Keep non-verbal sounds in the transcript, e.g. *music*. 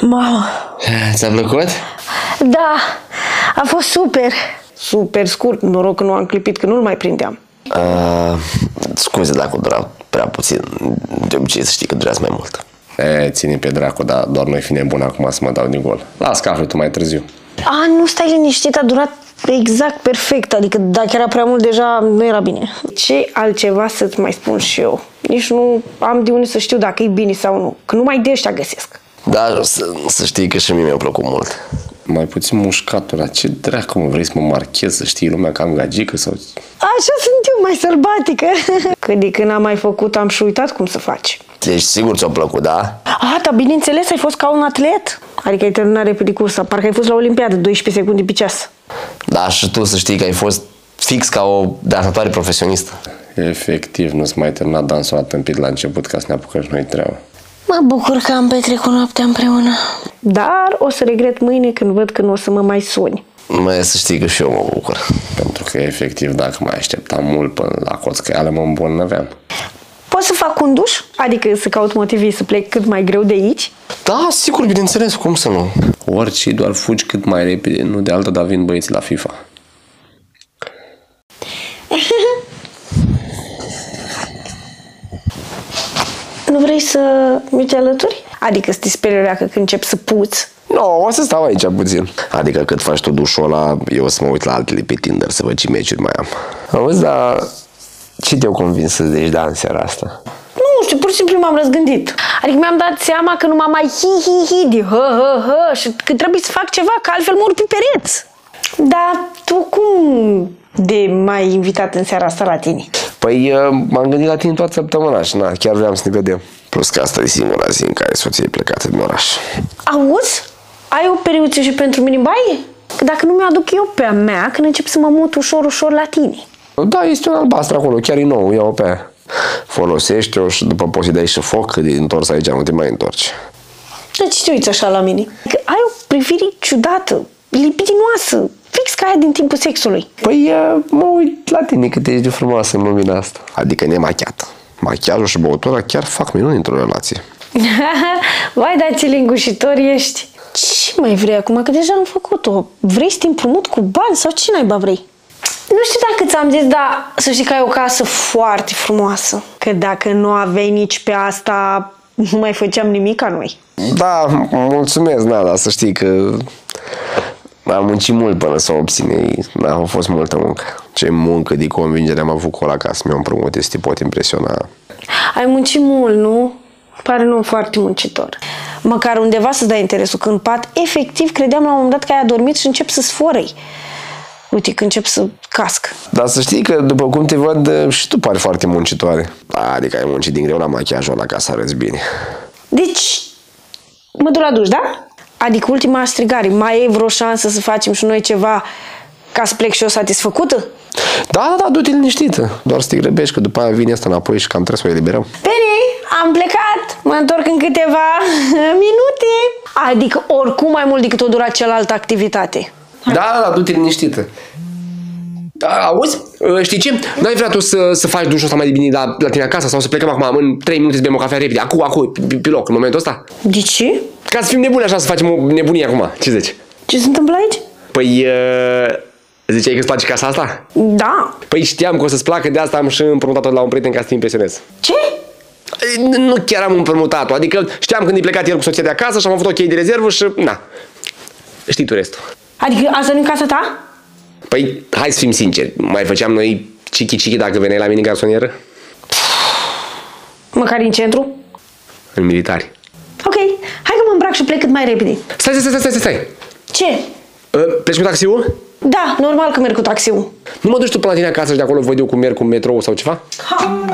Mamă, Ți-a plăcut? da, a fost super. Super scurt, noroc că nu am clipit, că nu-l mai prindeam. Uh, scuze dacă dura prea puțin. De obicei să știi că durează mai mult. E, ține pe dracu, dar doar noi fi nebun acum să mă dau din gol. Las că afli tu mai târziu. A, nu stai liniștit, a durat exact perfect, adică dacă era prea mult deja nu era bine. Ce altceva să-ți mai spun și eu? Nici nu am de unde să știu dacă e bine sau nu, că numai de ăștia găsesc. Dar să, să știi că și mie mi-a plăcut mult. Mai puțin mușcatul Ce dracu mă vrei să mă marchez, să știi lumea că am gagică sau... Așa sunt eu, mai sălbatică. *laughs* Că de când am mai făcut, am și uitat cum să faci. Deci sigur ți-a plăcut, da? A, dar bineînțeles, ai fost ca un atlet. Adică ai terminat repede cursa, parcă ai fost la Olimpiadă, 12 secunde pe ceas. Da, și tu să știi că ai fost fix ca o dansatoare profesionistă. Efectiv, nu-ți mai terminat dansul la tâmpit la început ca să ne apucăm și noi treaba. Mă bucur că am petrecut noaptea împreună. Dar o să regret mâine când văd că nu o să mă mai suni. Mai să știi că și eu mă bucur. Pentru că, efectiv, dacă mai așteptam mult până la coțcăială, mă îmbolnăveam. Pot să fac un duș? Adică să caut motive să plec cât mai greu de aici? Da, sigur, bineînțeles, cum să nu? Orice, doar fugi cât mai repede, nu de altă, dar vin băieții la FIFA. *laughs* Nu vrei să mi te alături? Adică să te speri că când încep să puți. Nu, no, o să stau aici puțin. Adică cât faci tu dușul ăla, eu o să mă uit la altele pe Tinder să văd ce meciuri mai am. Auzi, dar ce te-au convins să zici da în seara asta? Nu știu, pur și simplu m-am răzgândit. Adică mi-am dat seama că nu m-am mai hi-hi-hi de hă-hă-hă și că trebuie să fac ceva, că altfel mor pe pereți. Dar tu cum de m-ai invitat în seara asta la tine? Păi uh, m-am gândit la tine toată săptămâna și na, chiar vreau să ne vedem. Plus că asta e singura zi în care soția e plecată din oraș. Auzi? Ai o periuță și pentru mine în baie? Că dacă nu mi-aduc eu pe a mea, când încep să mă mut ușor, ușor la tine. Da, este un albastru acolo, chiar e nou, ia-o pe aia. Folosește-o și după poți să dai și foc, că de întors aici nu te mai întorci. De ce te uiți așa la mine? Că ai o privire ciudată, libidinoasă, fix ca aia din timpul sexului. Păi uh, mă uit la tine cât ești de frumoasă în lumina asta. Adică nemachiată. Machiajul și băutura chiar fac minuni într-o relație. *laughs* Vai, dar ce lingușitor ești! Ce mai vrei acum? Că deja am făcut-o. Vrei să te împrumut cu bani sau ce naiba vrei? Nu știu dacă ți-am zis, dar să știi că ai o casă foarte frumoasă. Că dacă nu aveai nici pe asta, nu mai făceam nimic ca noi. Da, mulțumesc, da, dar să știi că am muncit mult până să o obține. Da, a fost multă muncă. Ce muncă de convingere am avut cu la casă. Mi-am împrumut, este pot impresiona. Ai muncit mult, nu? Pare nu foarte muncitor. Măcar undeva să dai interesul. Când pat, efectiv, credeam la un moment dat că ai adormit și încep să sforăi. Uite, când încep să casc. Dar să știi că, după cum te văd, și tu pari foarte muncitoare. Adică ai muncit din greu la machiajul ăla ca să arăți bine. Deci, mă duc la duș, da? Adică ultima strigare, mai e vreo șansă să facem și noi ceva ca să plec și eu satisfăcută? Da, da, da, du-te liniștită. Doar să te grăbești, că după aia vine asta înapoi și cam trebuie să o eliberăm. Bine, am plecat, mă întorc în câteva *laughs* minute. Adică oricum mai mult decât o dura cealaltă activitate. Da, da, da, du-te liniștită. Da, auzi? Știi ce? N-ai vrea tu să, să faci dușul ăsta mai bine la, la tine acasă sau să plecăm acum în 3 minute să bem o cafea repede? Acum, acum, pe, pe loc, în momentul ăsta? De ce? Ca să fim nebuni așa, să facem o nebunie acum. Ce zici? Ce se întâmplă aici? Păi, uh, ziceai că îți place casa asta? Da. Păi știam că o să-ți placă, de asta am și împrumutat-o la un prieten ca să te impresionez. Ce? Nu chiar am împrumutat-o, adică știam când e plecat el cu soția de acasă și am avut o cheie de rezervă și, na, știi tu restul. Adică asta nu casa ta? Păi, hai să fim sinceri, mai făceam noi chichi-chichi dacă veneai la mine în garsonieră? Măcar în centru? În militari. Ok, hai că mă îmbrac și plec cât mai repede. Stai, stai, stai, stai, stai. Ce? Uh, pleci cu taxiul? Da, normal că merg cu taxiul. Nu mă duci tu până la tine acasă și de acolo văd eu cum merg cu metrou sau ceva? Ha.